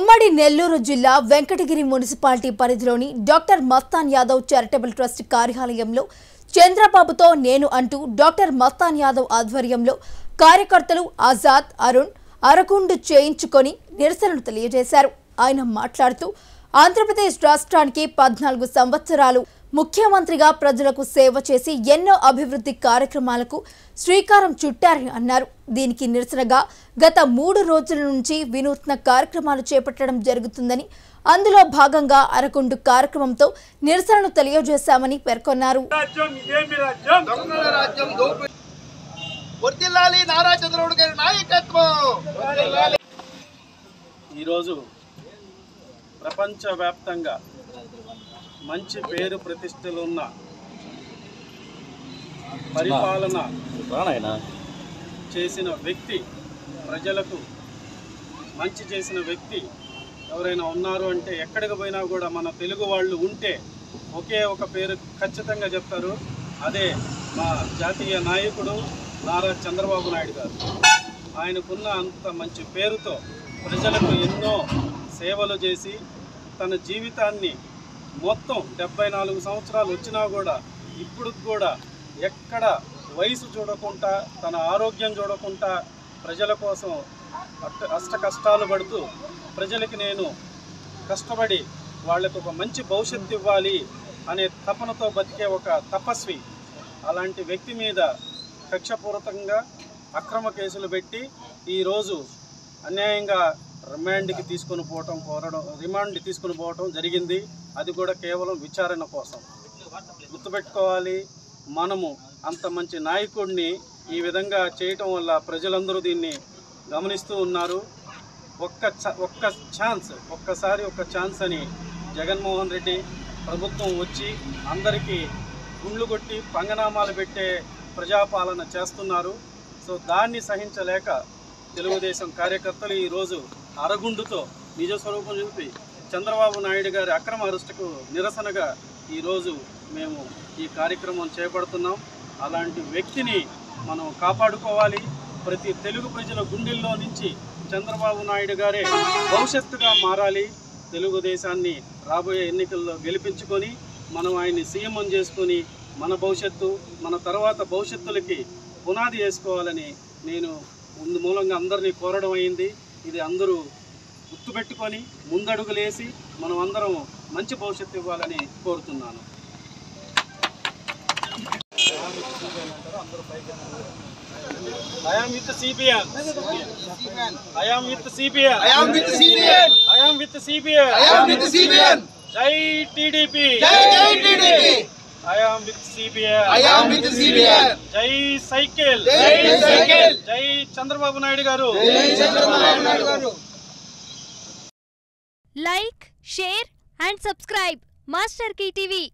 ఉమ్మడి నెల్లూరు జిల్లా వెంకటగిరి మున్సిపాలిటీ పరిధిలోని doctor Mastan Yadav charitable trust కార్యాలయంలో చంద్రబాబుతో నేను అంటూ డాక్టర్ మస్తాన్ యాదవ్ ఆధ్వర్యంలో కార్యకర్తలు ఆజాద్ అరుణ్ అరకుండు చేయించుకొని నిరసనలు తెలియజేశారు. ఆయన మాట్లాడుతూ ఆంధ్రప్రదేశ్ రాష్ట్రానికి పద్నాలుగు సంవత్సరాలు ముఖ్యమంత్రిగా ప్రజలకు సేవ చేసి ఎన్నో అభివృద్ధి కార్యక్రమాలకు శ్రీకారం చుట్టారని అన్నారు. దీనికి నిరసనగా గత మూడు రోజుల నుంచి వినూత్న కార్యక్రమాలు చేపట్టడం జరుగుతుందని అందులో భాగంగా అరకుండు కార్యక్రమంతో నిరసనలు తెలియజేశామని పేర్కొన్నారు. రాజ్యం ఇదేమి రాజ్యం. దొంగల రాజ్యం దోపిడీ వర్దిల్లాలి నారా చంద్రబాబు గారి నాయకత్వం. ఈరోజు ప్రపంచవ్యాప్తంగా మంచి పేరు ప్రతిష్టలు ఉన్న పరిపాలన చేసిన వ్యక్తి ప్రజలకు మంచి చేసిన వ్యక్తి ఎవరైనా ఉన్నారు అంటే ఎక్కడికి పోయినా కూడా మన తెలుగు వాళ్ళు ఉంటే ఒకే ఒక పేరు ఖచ్చితంగా చెప్తారు. అదే మా జాతీయ నాయకుడు నారా చంద్రబాబు నాయుడు గారు. ఆయనకున్న అంత మంచి పేరుతో ప్రజలకు ఎన్నో సేవలు చేసి తన జీవితాన్ని మొత్తం డెబ్బై నాలుగు సంవత్సరాలు వచ్చినా కూడా ఇప్పుడు కూడా ఎక్కడ వయసు చూడకుండా తన ఆరోగ్యం చూడకుండా ప్రజల కోసం అష్ట అష్ట కష్టాలు పడుతూ ప్రజలకి నేను కష్టపడి వాళ్ళకు ఒక మంచి భవిష్యత్తు ఇవ్వాలి అనే తపనతో బతికే ఒక తపస్వి. అలాంటి వ్యక్తి మీద కక్షపూరితంగా అక్రమ కేసులు పెట్టి ఈరోజు అన్యాయంగా రిమాండ్కి తీసుకొని పోవటం కోరడం రిమాండ్ తీసుకొని పోవటం జరిగింది. అది కూడా కేవలం విచారణ కోసం. గుర్తుపెట్టుకోవాలి మనము అంత మంచి నాయకుడిని ఈ విధంగా చేయటం వల్ల ప్రజలందరూ దీన్ని గమనిస్తూ ఉన్నారు. ఒక్క ఒక్క ఛాన్స్ ఒక్కసారి ఒక్క ఛాన్స్ అని జగన్మోహన్ రెడ్డి ప్రభుత్వం వచ్చి అందరికీ గుండ్లు కొట్టి పంగనామాలు పెట్టే ప్రజాపాలన చేస్తున్నారు. సో దాన్ని సహించలేక తెలుగుదేశం కార్యకర్తలు ఈరోజు అరగుండుతో నిజ స్వరూపం చూపి చంద్రబాబు నాయుడు గారి అక్రమ అరెస్టుకు నిరసనగా ఈరోజు మేము ఈ కార్యక్రమం చేపడుతున్నాం. అలాంటి వ్యక్తిని మనం కాపాడుకోవాలి. ప్రతి తెలుగు ప్రజల గుండెల్లో నుంచి చంద్రబాబు నాయుడు గారే భవిష్యత్తుగా మారాలి. తెలుగుదేశాన్ని రాబోయే ఎన్నికల్లో గెలిపించుకొని మనం ఆయన్ని సీఎం చేసుకొని మన భవిష్యత్తు మన తర్వాత భవిష్యత్తులకి పునాది వేసుకోవాలని నేను ముందు మూలంగా అందరినీ కోరడం అయింది. ఇది అందరూ గుర్తుపెట్టుకొని ముందడుగులేసి మనం అందరం మంచి భవిష్యత్తు ఇవ్వాలని కోరుతున్నాను. జై TDP I am with CBN. I am with CBN. జై సైకిల్ జై సైకిల్. జై చంద్రబాబు నాయుడు గారు జై Chandrababu Naidu garu like share and subscribe master TV